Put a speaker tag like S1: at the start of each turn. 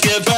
S1: give, give.